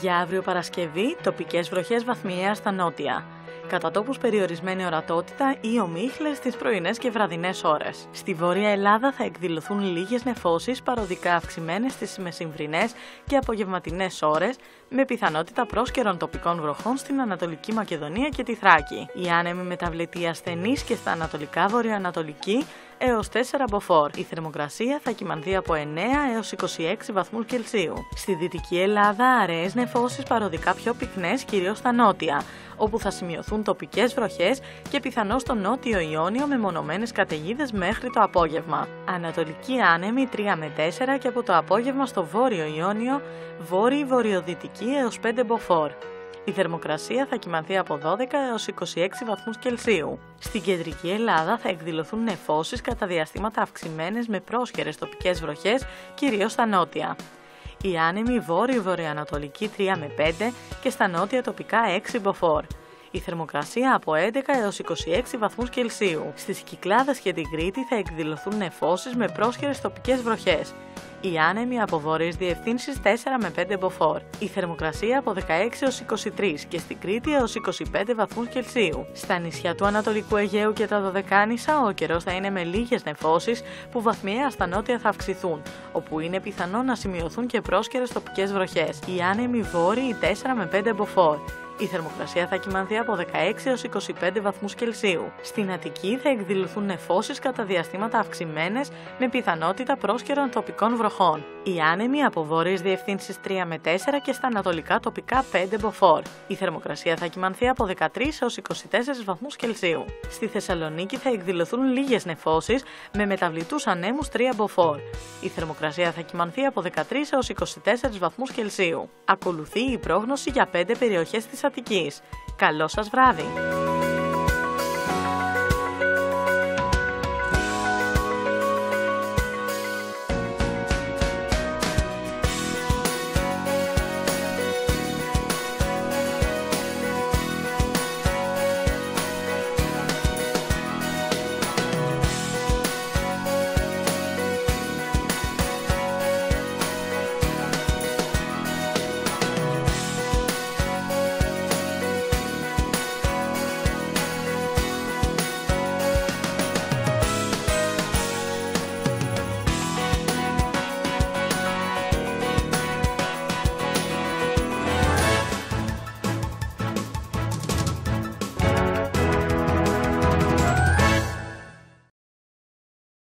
Για αύριο Παρασκευή, τοπικές βροχές βαθμιαία στα νότια. Κατά τόπους περιορισμένη ορατότητα ή ομίχλες στις πρωινές και βραδινές ώρες. Στη Βόρεια Ελλάδα θα εκδηλωθούν λίγες νεφώσεις παροδικά αυξημένες στις μεσημβρινές και απογευματινές ώρες, με πιθανότητα πρόσκαιρων τοπικών βροχών στην Ανατολική Μακεδονία και τη Θράκη. Η άνεμη μεταβλητή ασθενής και στα ανατολικά βορειοανατολική έως 4 μποφόρ. Η θερμοκρασία θα κυμανθεί από 9 έως 26 βαθμούς Κελσίου. Στη Δυτική Ελλάδα, αραιές νεφώσεις παροδικά πιο πυκνές, κυρίως στα νότια, όπου θα σημειωθούν τοπικές βροχές και πιθανώς στο νότιο Ιόνιο με μονομένες καταιγίδες μέχρι το απόγευμα. Ανατολική άνεμη 3 με 4 και από το απόγευμα στο βόρειο Ιόνιο, βόρειο-βορειοδυτική έως 5 μποφόρ. Η θερμοκρασία θα κοιμανθεί από 12 έως 26 βαθμούς Κελσίου. Στην κεντρική Ελλάδα θα εκδηλωθούν νεφώσεις κατά διαστήματα αυξημένες με πρόσχερες τοπικές βροχές, κυρίως στα νότια. Η άνεμη βόρειο-βορειοανατολική 3 με 5 και στα νότια τοπικά 6 μποφόρ. Η θερμοκρασία από 11 έως 26 βαθμούς Κελσίου. Στις Κυκλάδες και την Κρήτη θα εκδηλωθούν νεφώσεις με πρόσχερες τοπικές βροχές. Οι άνεμοι από βόρειες διευθύνσεις 4 με 5 μποφόρ. Η θερμοκρασία από 16 έως 23 και στην Κρήτη έως 25 βαθμούς Κελσίου. Στα νησιά του Ανατολικού Αιγαίου και τα Δωδεκάνησα ο καιρός θα είναι με λίγες νεφώσεις που βαθμιαία στα νότια θα αυξηθούν, όπου είναι πιθανό να σημειωθούν και πρόσκαιρες τοπικές βροχές. Οι άνεμοι βόρειοι 4 με 5 μποφόρ. Η θερμοκρασία θα κοιμανθεί από 16 έως 25 βαθμούς Κελσίου. Στην Αττική θα εκδηλωθούν νεφώσεις κατά διαστήματα αυξημένες με πιθανότητα πρόσκαιρων τοπικών βροχών. Οι άνεμοι από βόρειες διευθύνσεις 3 με 4 και στα ανατολικά τοπικά 5 μποφόρ. Η θερμοκρασία θα κοιμανθεί από 13 έως 24 βαθμούς Κελσίου. Στη Θεσσαλονίκη θα εκδηλωθούν λίγες νεφώσεις με μεταβλητούς ανέμους 3 μποφόρ. Η θερμοκρασία θα κοιμανθεί από 13 έως 24 βαθμούς Κελσίου. Ακολουθεί η πρόγνωση για 5 περιοχές της Αττικής. Καλό σας βράδυ!